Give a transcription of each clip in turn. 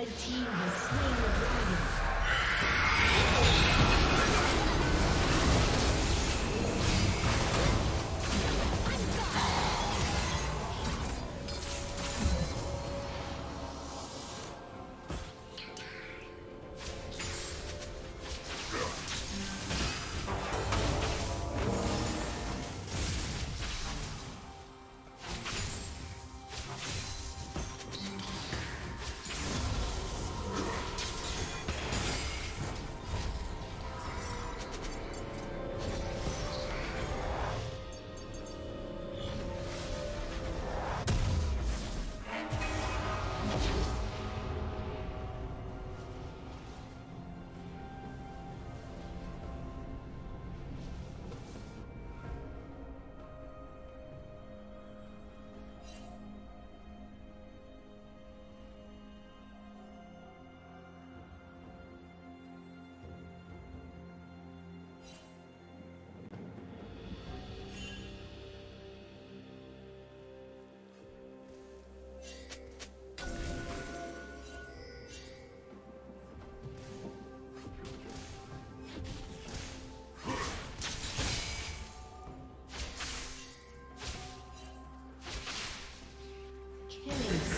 Red team has slain Killing.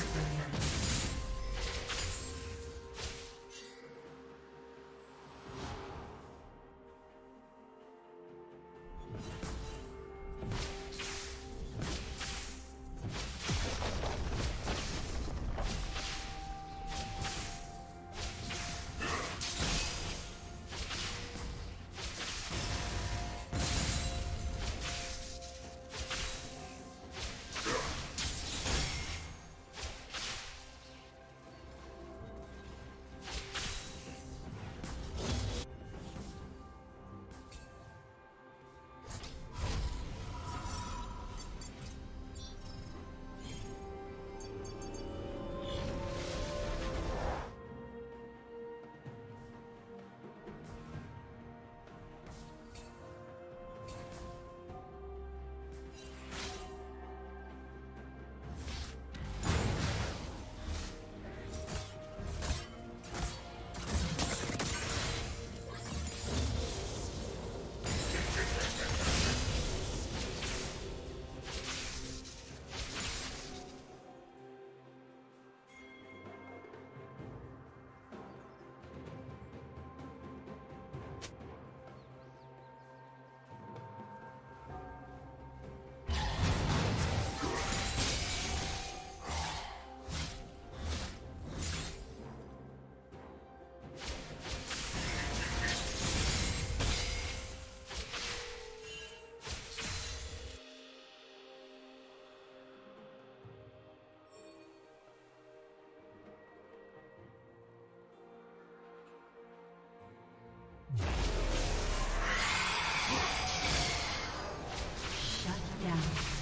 Down.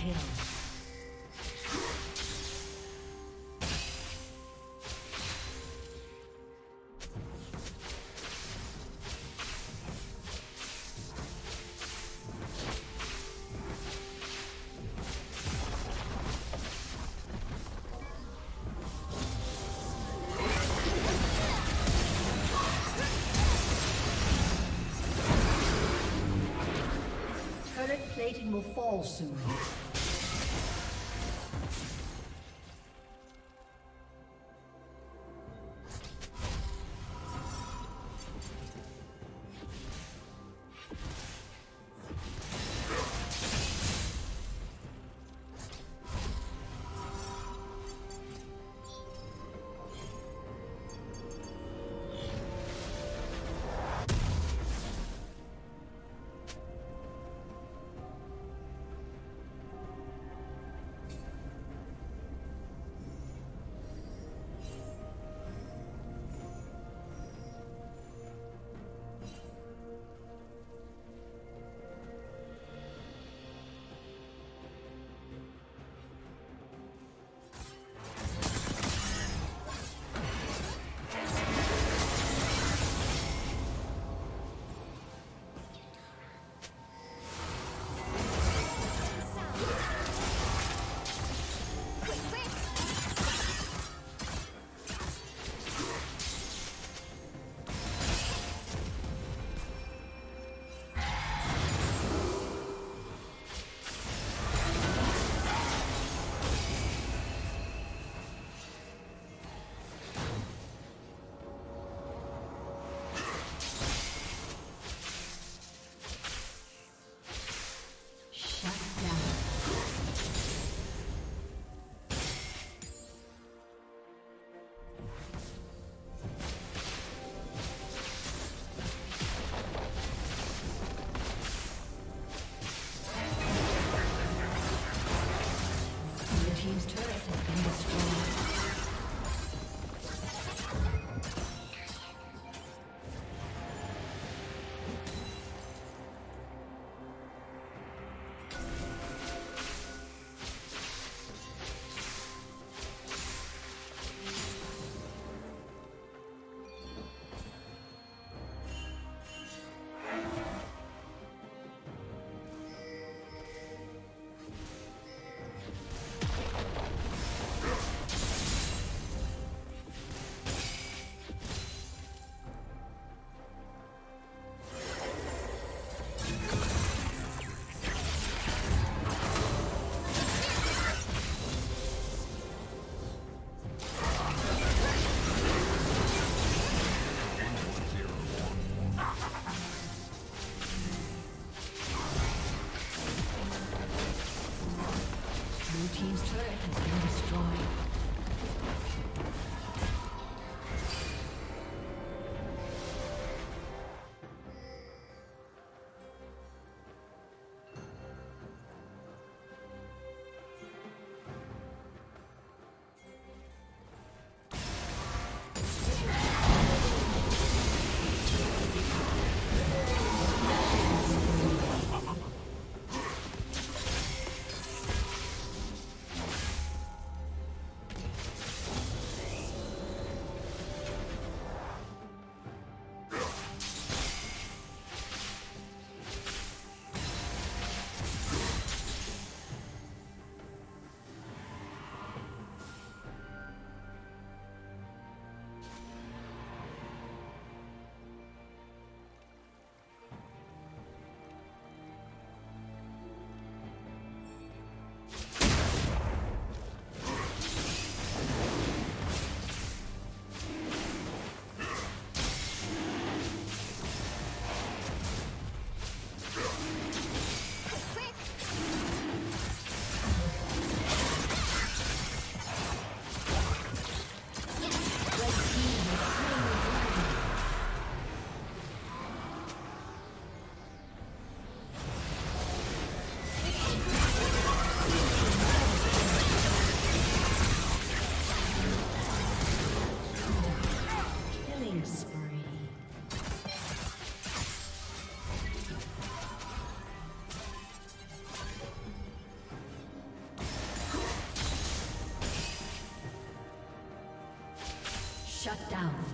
Kill. Plating will fall soon. Shut down.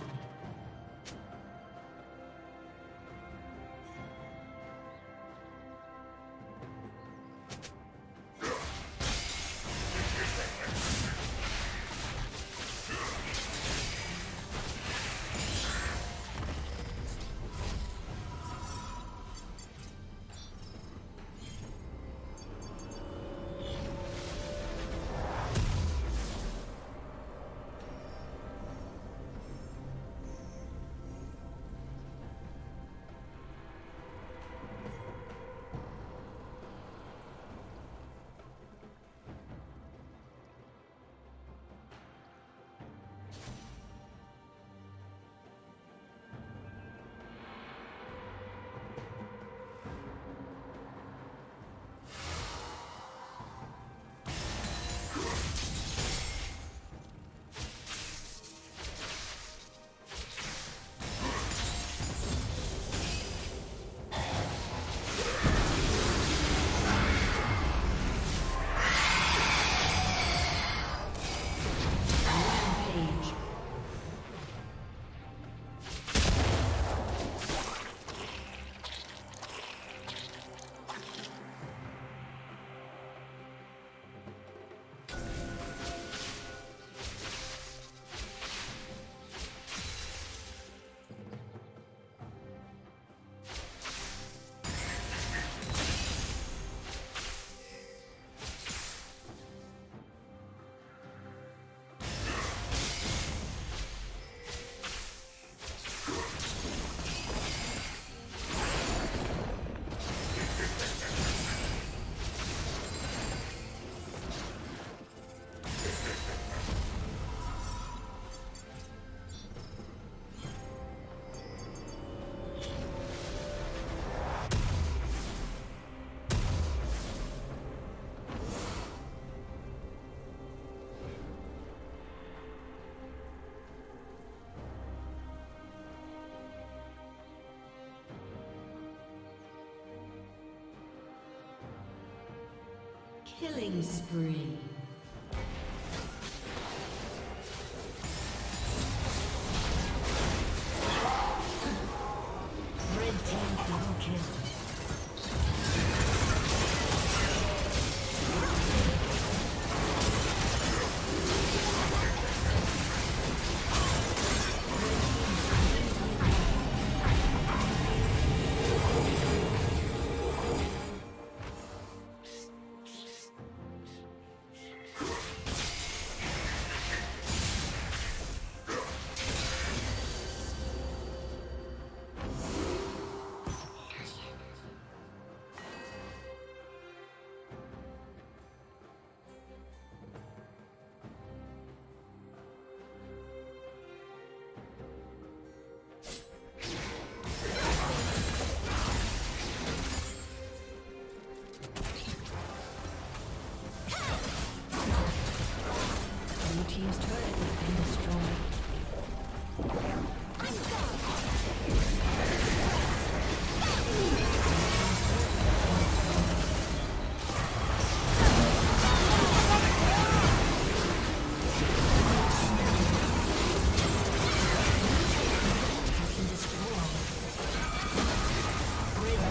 Killing spree.